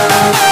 Thank